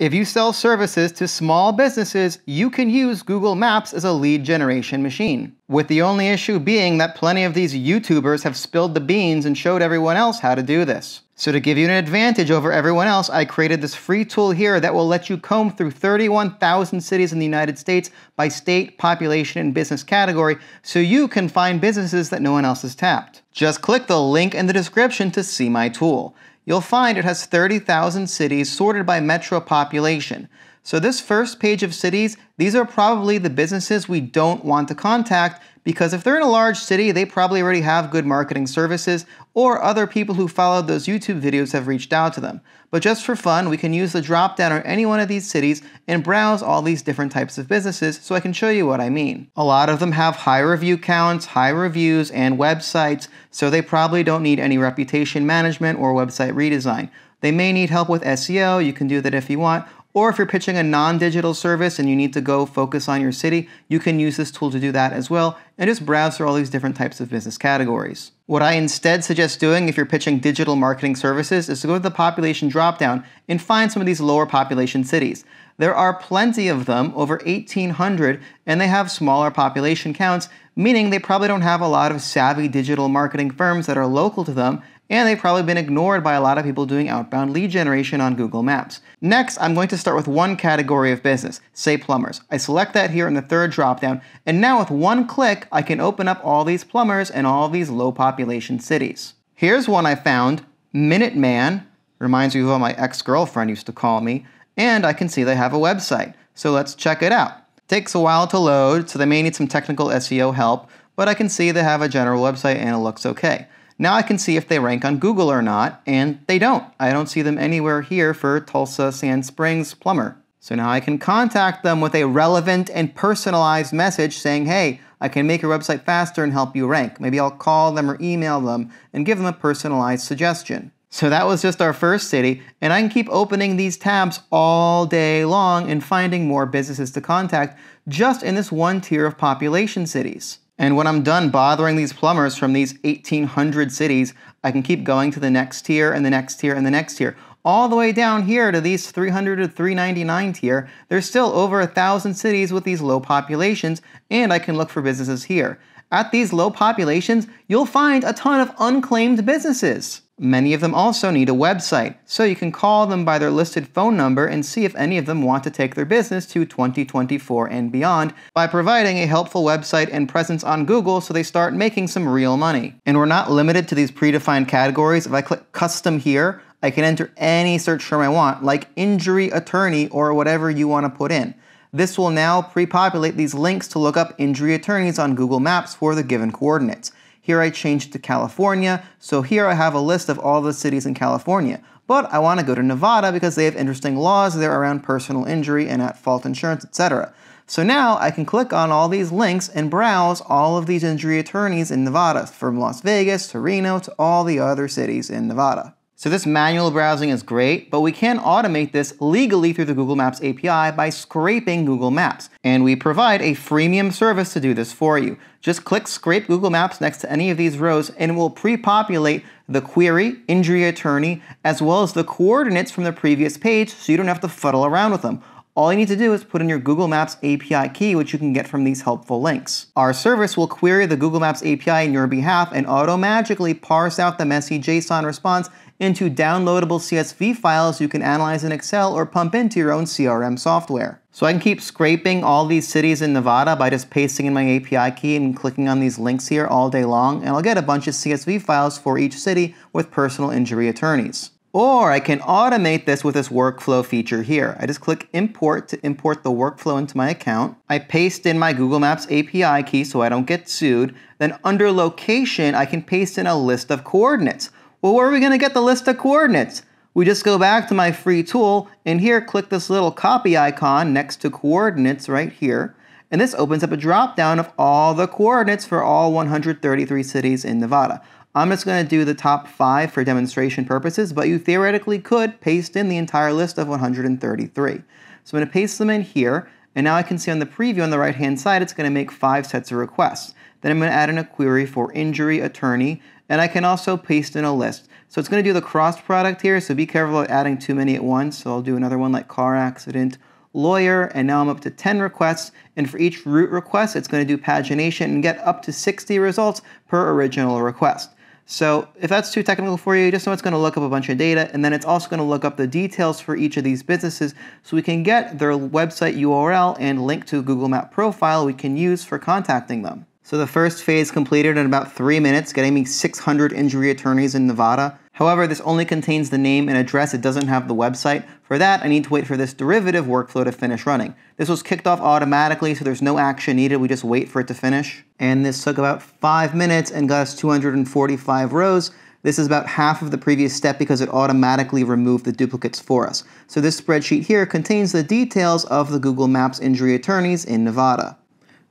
If you sell services to small businesses, you can use Google Maps as a lead generation machine. With the only issue being that plenty of these YouTubers have spilled the beans and showed everyone else how to do this. So to give you an advantage over everyone else, I created this free tool here that will let you comb through 31,000 cities in the United States by state, population, and business category so you can find businesses that no one else has tapped. Just click the link in the description to see my tool you'll find it has 30,000 cities sorted by metro population. So this first page of cities, these are probably the businesses we don't want to contact because if they're in a large city, they probably already have good marketing services or other people who followed those YouTube videos have reached out to them. But just for fun, we can use the drop down on any one of these cities and browse all these different types of businesses so I can show you what I mean. A lot of them have high review counts, high reviews, and websites, so they probably don't need any reputation management or website redesign. They may need help with SEO, you can do that if you want, or if you're pitching a non-digital service and you need to go focus on your city, you can use this tool to do that as well and just browse through all these different types of business categories. What I instead suggest doing if you're pitching digital marketing services is to go to the population dropdown and find some of these lower population cities. There are plenty of them, over 1,800, and they have smaller population counts, meaning they probably don't have a lot of savvy digital marketing firms that are local to them, and they've probably been ignored by a lot of people doing outbound lead generation on Google Maps. Next, I'm going to start with one category of business, say plumbers. I select that here in the third dropdown, and now with one click, I can open up all these plumbers in all these low population cities. Here's one I found, Minuteman, reminds me of what my ex-girlfriend used to call me, and I can see they have a website. So let's check it out. Takes a while to load, so they may need some technical SEO help, but I can see they have a general website and it looks okay. Now I can see if they rank on Google or not, and they don't. I don't see them anywhere here for Tulsa Sand Springs plumber. So now I can contact them with a relevant and personalized message saying, hey, I can make your website faster and help you rank. Maybe I'll call them or email them and give them a personalized suggestion. So that was just our first city, and I can keep opening these tabs all day long and finding more businesses to contact just in this one tier of population cities. And when I'm done bothering these plumbers from these 1800 cities, I can keep going to the next tier and the next tier and the next tier. All the way down here to these 300 to 399 tier, there's still over a thousand cities with these low populations, and I can look for businesses here. At these low populations, you'll find a ton of unclaimed businesses. Many of them also need a website, so you can call them by their listed phone number and see if any of them want to take their business to 2024 and beyond by providing a helpful website and presence on Google so they start making some real money. And we're not limited to these predefined categories. If I click custom here, I can enter any search term I want, like injury attorney or whatever you want to put in. This will now pre-populate these links to look up injury attorneys on Google Maps for the given coordinates. Here I changed to California, so here I have a list of all the cities in California. But I want to go to Nevada because they have interesting laws there around personal injury and at-fault insurance, etc. So now I can click on all these links and browse all of these injury attorneys in Nevada, from Las Vegas to Reno to all the other cities in Nevada. So this manual browsing is great, but we can automate this legally through the Google Maps API by scraping Google Maps. And we provide a freemium service to do this for you. Just click Scrape Google Maps next to any of these rows and it will pre-populate the query, injury attorney, as well as the coordinates from the previous page so you don't have to fuddle around with them. All you need to do is put in your Google Maps API key, which you can get from these helpful links. Our service will query the Google Maps API in your behalf and automatically parse out the messy JSON response into downloadable CSV files you can analyze in Excel or pump into your own CRM software. So I can keep scraping all these cities in Nevada by just pasting in my API key and clicking on these links here all day long, and I'll get a bunch of CSV files for each city with personal injury attorneys. Or I can automate this with this workflow feature here. I just click import to import the workflow into my account. I paste in my Google Maps API key so I don't get sued. Then under location, I can paste in a list of coordinates. Well, where are we going to get the list of coordinates? We just go back to my free tool and here click this little copy icon next to coordinates right here. And this opens up a drop down of all the coordinates for all 133 cities in Nevada. I'm just going to do the top five for demonstration purposes, but you theoretically could paste in the entire list of 133. So I'm going to paste them in here, and now I can see on the preview on the right hand side, it's going to make five sets of requests. Then I'm going to add in a query for injury attorney, and I can also paste in a list. So it's going to do the cross product here, so be careful about adding too many at once. So I'll do another one like car accident, lawyer, and now I'm up to 10 requests. And for each root request, it's going to do pagination and get up to 60 results per original request. So if that's too technical for you, just know it's going to look up a bunch of data, and then it's also going to look up the details for each of these businesses so we can get their website URL and link to a Google Map profile we can use for contacting them. So the first phase completed in about three minutes, getting me 600 injury attorneys in Nevada. However, this only contains the name and address, it doesn't have the website. For that, I need to wait for this derivative workflow to finish running. This was kicked off automatically, so there's no action needed, we just wait for it to finish. And this took about five minutes and got us 245 rows. This is about half of the previous step because it automatically removed the duplicates for us. So this spreadsheet here contains the details of the Google Maps injury attorneys in Nevada.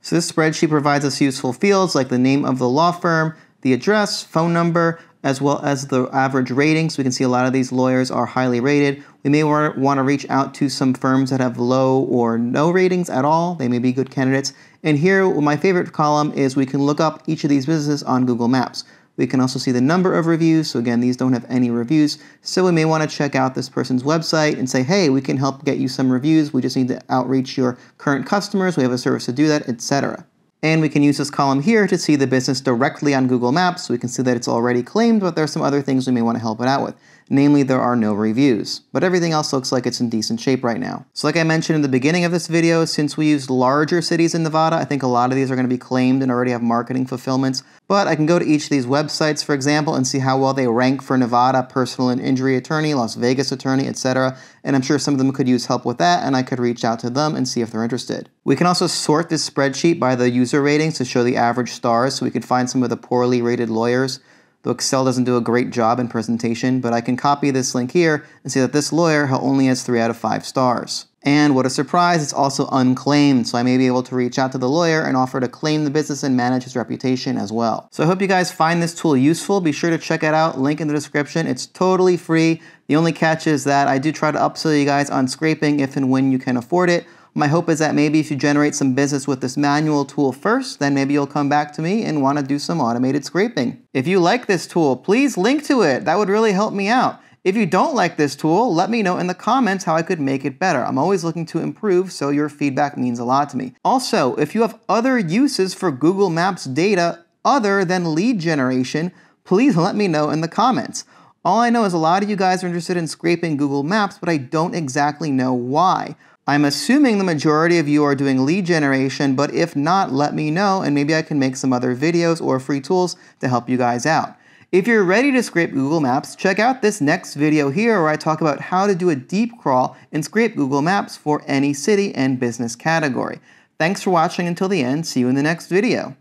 So this spreadsheet provides us useful fields like the name of the law firm, the address, phone number, as well as the average ratings. We can see a lot of these lawyers are highly rated. We may want to reach out to some firms that have low or no ratings at all. They may be good candidates. And here, my favorite column is we can look up each of these businesses on Google Maps. We can also see the number of reviews. So again, these don't have any reviews. So we may want to check out this person's website and say, hey, we can help get you some reviews. We just need to outreach your current customers. We have a service to do that, etc. And we can use this column here to see the business directly on Google Maps. We can see that it's already claimed, but there are some other things we may want to help it out with. Namely, there are no reviews, but everything else looks like it's in decent shape right now. So like I mentioned in the beginning of this video, since we used larger cities in Nevada, I think a lot of these are to be claimed and already have marketing fulfillments. But I can go to each of these websites, for example, and see how well they rank for Nevada personal and injury attorney, Las Vegas attorney, etc. And I'm sure some of them could use help with that, and I could reach out to them and see if they're interested. We can also sort this spreadsheet by the user ratings to show the average stars, so we could find some of the poorly rated lawyers. Though Excel doesn't do a great job in presentation, but I can copy this link here and see that this lawyer only has 3 out of 5 stars. And what a surprise, it's also unclaimed, so I may be able to reach out to the lawyer and offer to claim the business and manage his reputation as well. So I hope you guys find this tool useful. Be sure to check it out, link in the description. It's totally free. The only catch is that I do try to upsell you guys on scraping if and when you can afford it. My hope is that maybe if you generate some business with this manual tool first, then maybe you'll come back to me and want to do some automated scraping. If you like this tool, please link to it. That would really help me out. If you don't like this tool, let me know in the comments how I could make it better. I'm always looking to improve, so your feedback means a lot to me. Also, if you have other uses for Google Maps data other than lead generation, please let me know in the comments. All I know is a lot of you guys are interested in scraping Google Maps, but I don't exactly know why. I'm assuming the majority of you are doing lead generation, but if not, let me know and maybe I can make some other videos or free tools to help you guys out. If you're ready to scrape Google Maps, check out this next video here where I talk about how to do a deep crawl and scrape Google Maps for any city and business category. Thanks for watching until the end. See you in the next video.